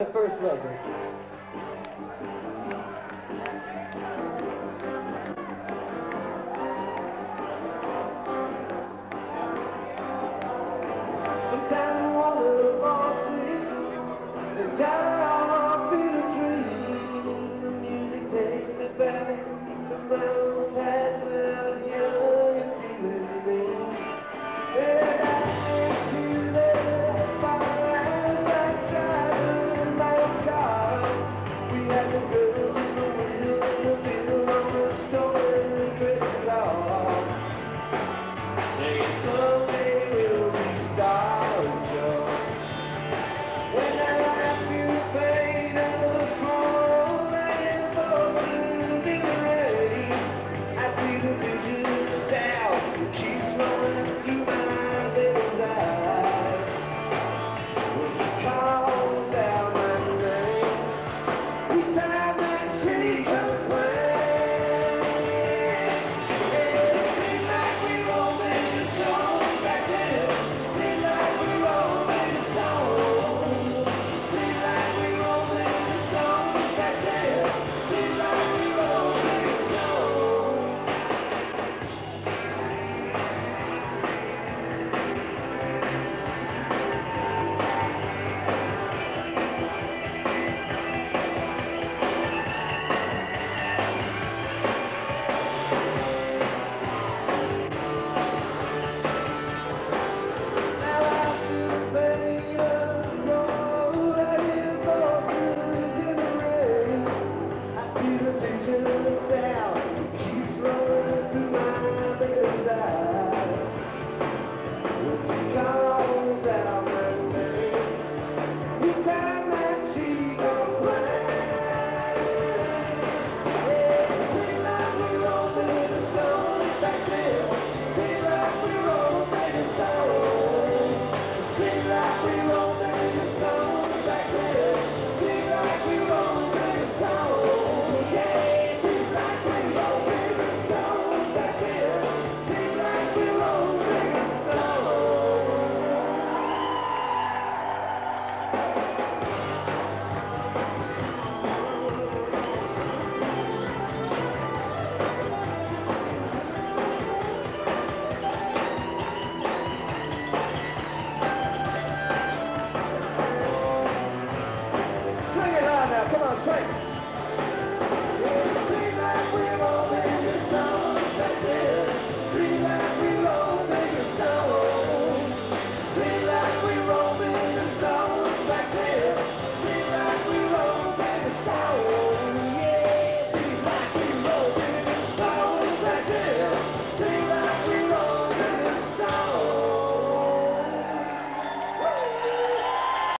the first record. Sing